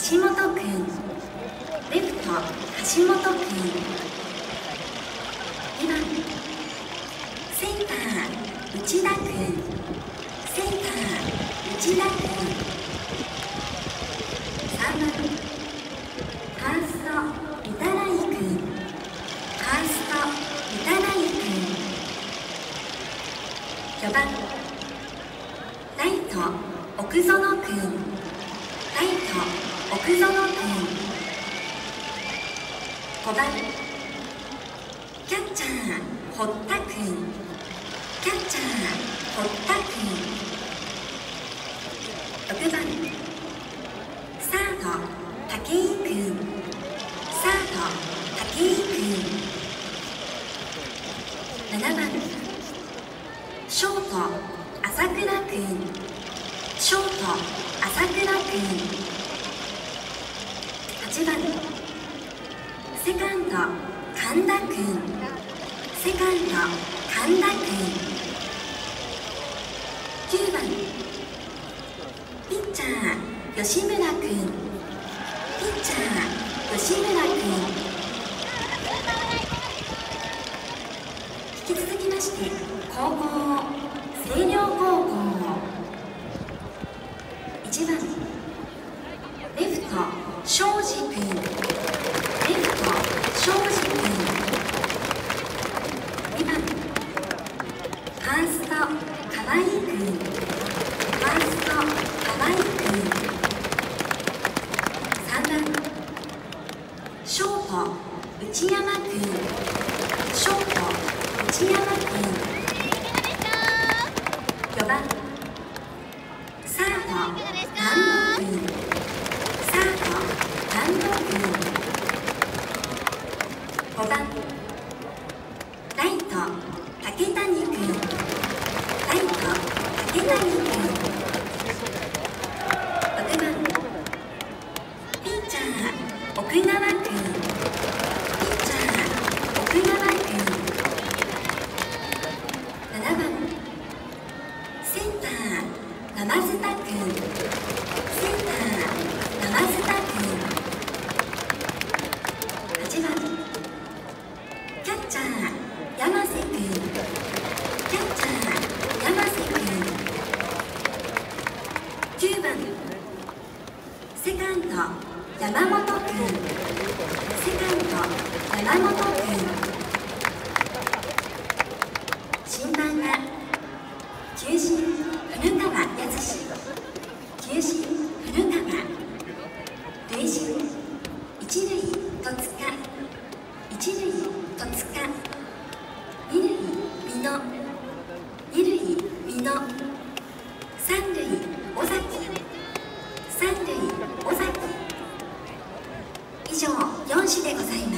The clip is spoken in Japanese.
橋本君レフト橋本君2番センター内田君センター内田君3番ファースト御手洗君ファースト御手洗君4番ライト奥園君ライト奥園君5番キャッチャー堀田君キャッチャー堀田君6番サード武井君サード武井君7番ショート朝倉君ショート朝倉君8番セカンド神田君セカンド神田君9番ピッチャー吉村君ピッチャー吉村君引き続きまして高校星稜高校1番レフト庄司君レフト庄司君2番ファースト河合君ファースト河合君3番ショート内山君ショート内山君4番サード南野君サード南野君5番。ライト竹谷君ライト竹谷君6番。ピッチャー奥川君ピッチャー奥川君7番。センター生津田君9番セカンド山本君セカンド山本君審判が球審古川康球審古川塁審一塁戸塚一塁戸塚二塁美濃二塁美濃三塁尾崎三塁尾崎以上4種でございます。